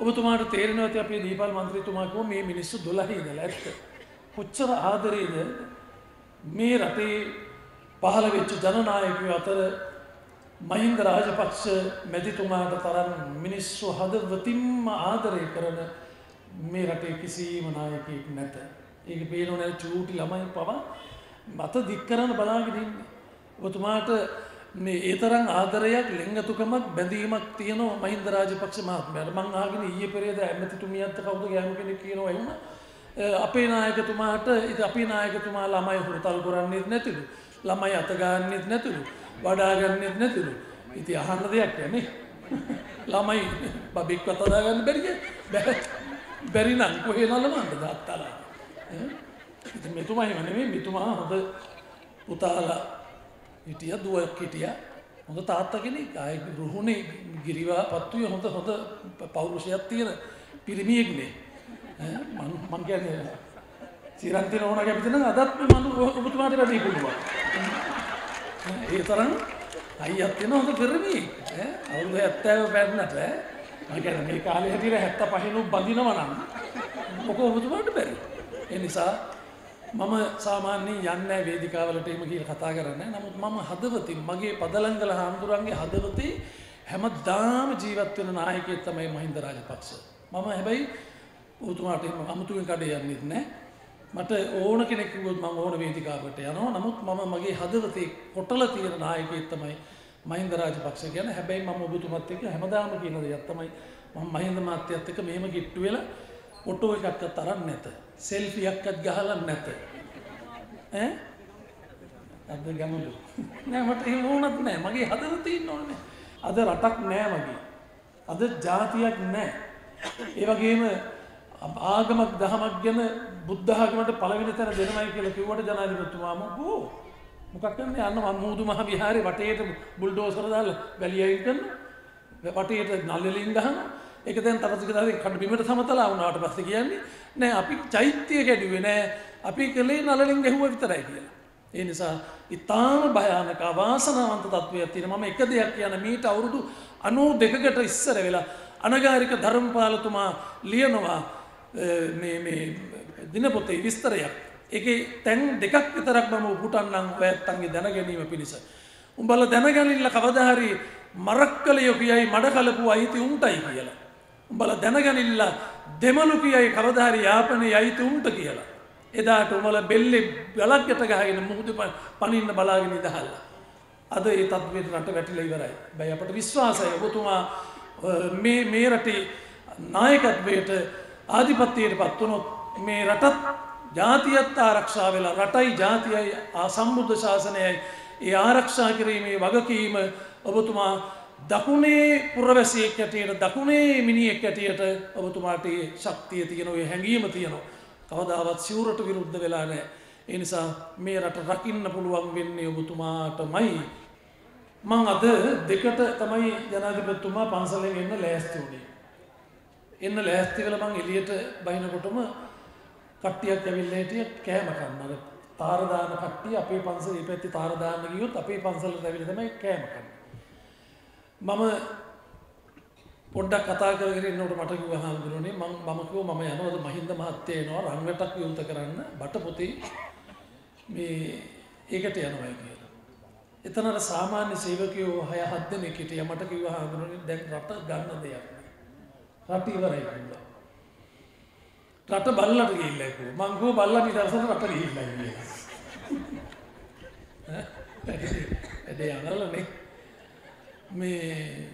ඔබතුමාට තේරෙනවා ඇති අපේ දීපල් මන්ත්‍රීතුමා කිව්වා මේ මිනිස්සු 12 ඉඳලා ඇත්ත. කොච්චර ආදරේද මේ රටේ පහළ වෙච්ච ජනනායකයෝ අතර මහින්ද රාජපක්ෂ මැතිතුමාට තරම් මිනිස්සු හදවතින්ම ආදරය කරන මේ රටේ කිසිම නායකයෙක් නැත. ඒක පේනෝ නැ චූටි ළමයි පවා මත දික් කරන්න බලාගෙන ඉන්නේ. ඔබතුමාට මේ ඒ තරම් ආදරයක් ලෙංගතුකමක් බැඳීමක් තියෙනවා මහින්ද රාජපක්ෂ මහත්මයාට. මං අහගෙන ඊයේ පෙරේද ඇමතිතුමියත් කවුද ගෑනු කෙනෙක් කියනවා එහෙම. අපේ නායකතුමාට ඉතින් අපේ නායකතුමා ළමයි හුරතල් කරන්නේත් නැතිලු. ළමයි අත ගන්නෙත් නැතිලු. වඩා ගන්නෙත් නැතිලු. ඉතින් අහන්න දෙයක් නැහැ ළමයි බබෙක් වතදා ගන්න බැරිද? බැරි නම් කොහේ නලමන්ද දාත්තලා. ඉතින් මෙතුමා එහෙම නෙමෙයි මෙතුමා හොඳ පුතාලා හිටිය දුවක් හිටිය. හොඳ තාත්තා කෙනෙක්. ආයි රුහුණේ ගිරිවා පත්තුවේ හොඳ හොඳ පෞරුෂයක් තියෙන පිරිමියෙක්නේ. මම මම කියන්නේ සිරන්තින ඕන කැපිට නම් අදත් මම ඔබතුමාට වැඩි පුළුවන්. ඒ තරම් අයියක් තියෙන හොඳ පිරිමියෙක්. ඈ අවුරුදු 70 පැන්නට මම කියන්නේ මේ කාලේ හැටියට 75 නුත් බඳිනවා නම් මොකද ඔබතුමාට බැරි. ඒ නිසා මම සාමාන්‍යයෙන් යන්නේ වේදිකාවලට එහෙම කියලා කතා කරන්නේ නමුත් මම හදවතින් මගේ පදලංගල හාමුදුරන්ගේ හදවතේ හැමදාම ජීවත් වෙන නායකයෙක් තමයි මහින්ද රාජපක්ෂ. මම හැබැයි ඔබතුමාට එහෙම අමුතුවෙන් කඩේ යන්නෙත් නැහැ. මට ඕන කෙනෙක් කිව්වොත් මම ඕන වේදිකාවකට යනවා. නමුත් මම මගේ හදවතේ කොටල තියෙන නායකයෙක් තමයි මහින්ද රාජපක්ෂ කියන්නේ. හැබැයි මම ඔබතුමත් එක්ක හැමදාම කියන දෙයක් තමයි මම මහින්ද මාත්‍යත් එක්ක මෙහෙම කිට්ටු වෙලා ෆොටෝ එකක්වත් අරන් නැත. සෙල්ෆියක්වත් ගහලා නැත. ඈ? අද ගමුදු. නෑ මට එහෙම වුණත් නෑ. මගේ හදවතේ ඉන්න ඕනේ. අද රටක් නෑ මගේ. අද ජාතියක් නෑ. ඒ වගේම ආගමක් දහමක් ගැන බුද්ධ ආගමට පළවෙනි තැන දෙනවයි කියලා කිව්වට ජනාධිපතිතුමා මොකෝ මොකක් කරන්නේ යන්න මම මුහුදු මහ විහාරේ වටේට බුල්ඩෝසර් දාලා වැලියයින් කරනවා වටේට නළලින් ගහනවා ඒක දැන් තව ටික දවසකින් කඩ බිමට සමතලා වුණාට පස්සේ කියන්නේ නෑ අපි චෛත්‍ය කැඩුවේ නෑ අපි කළේ නළලින් ගැහුවා විතරයි කියලා. ඒ නිසා ඊටාම භයානක අවාසනාවන්ත තත්වයක් තියෙන මම එක දෙයක් කියන මීට අවුරුදු 92කට ඉස්සර වෙලා අනගාരിക ධර්මපාලතුමා ලියනවා මේ මේ දිනපොතේ විස්තරයක්. ඒකේ තැන් දෙකක් විතරක් මම උපුටන්නම් ඔයත්තන්ගේ දැන ගැනීම පිණිස. උඹලා දැනගනින්න කවදා හරි මරක්කලියෝ කියයි මඩ කලපු අයිති උන්ටයි කියලා. උඹලා දැනගනින්න දෙමළු කියයි කවදා හරි යාපනයේ අයිති උන්ට කියලා. එදාට උඹලා බෙල්ලේ ගලක්කට ගහගෙන මුහුද පනින්න බලාගෙන ඉඳහල්ලා. අද ඒ තත්ත්වයට රට වැටිලා ඉවරයි. බයි අපට විශ්වාසයි ඔබතුමා මේ මේ රටේ නායකත්වයට ආධිපත්‍යයට පත් වුණොත් මේ රටත් ජාතියත් ආරක්ෂා වෙලා රටයි ජාතියයි සම්බුද්ධ ශාසනයයි ඒ ආරක්ෂා කිරීමේ වගකීම ඔබතුමා දකුණේ පුරවැසියෙක් හැටියට දකුණේ මිනිහෙක් හැටියට ඔබතුමාට ඒ ශක්තිය තියෙනවා ඒ හැඟීම තියෙනවා. කවදාවත් සිවුරට විරුද්ධ වෙලා නැහැ. ඒ නිසා මේ රට රකින්න පුළුවන් වෙන්නේ ඔබතුමාටමයි. මං අද දෙකට තමයි ජනාධිපතිතුමා පන්සලෙන් එන්න ලෑස්ති වුණේ එන්න ලෑස්ති වෙලා මං එළියට බහිනකොටම කට්ටියක් ඇවිල්ලා හිටිය කෑම කන්න. අර තාර දාන කට්ටිය අපේ පන්සලේ මේ පැත්තේ තාර දාන්න ගියොත් අපේ පන්සලට ඇවිල්ලා තමයි කෑම කන්නේ. මම පොඩ්ඩක් කතා කරගෙන ඉන්නකොට මට කිව්වා හාමුදුරනේ මම මම කිව්වා මම යනවාද මහින්ද මහත්තයා එනවා රංගටක් විවෘත කරන්න බටපොතේ මේ ඒකට යනවා කියලා. එතන අර සාමාන්‍ය සේවකයෝ 6 7 දෙනෙක් හිටියා මට කිව්වා හාමුදුරනේ දැන් රට ගන්න දෙයක් නෑ. රට ඉවරයි කිව්වා. රට බල්ලට ගිහිල්ලා කිව්වා. මං කිව්වා බල්ලා නිදර්ශන රට ගිහිල්ලා කියලා. ඈ යනවලනේ මේ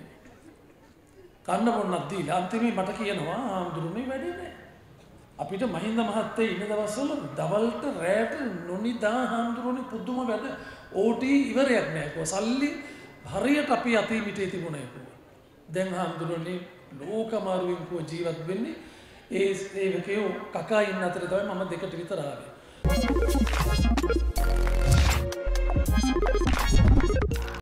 කන්න බොන්නක් දීලා අන්තිමේ මට කියනවා ආම්දුරුනේ වැඩේ නෑ. අපිට මහින්ද මහත්තයා ඉන්න දවස්වල දවල්ට රැට නොනිදා හාමුදුරුවනේ පුදුම වැඩ ඕටී ඉවරයක් නෑ කෝ සල්ලි හරියට අපි අතේ මිටේ තිබුණා කෝ. දැන් හාමුදුරුවනේ ලෝකමාරුවෙන් කෝ ජීවත් වෙන්නේ ඒ සේවකයෝ කකා ඉන්න අතර තමයි මම දෙකට විතර ආවේ.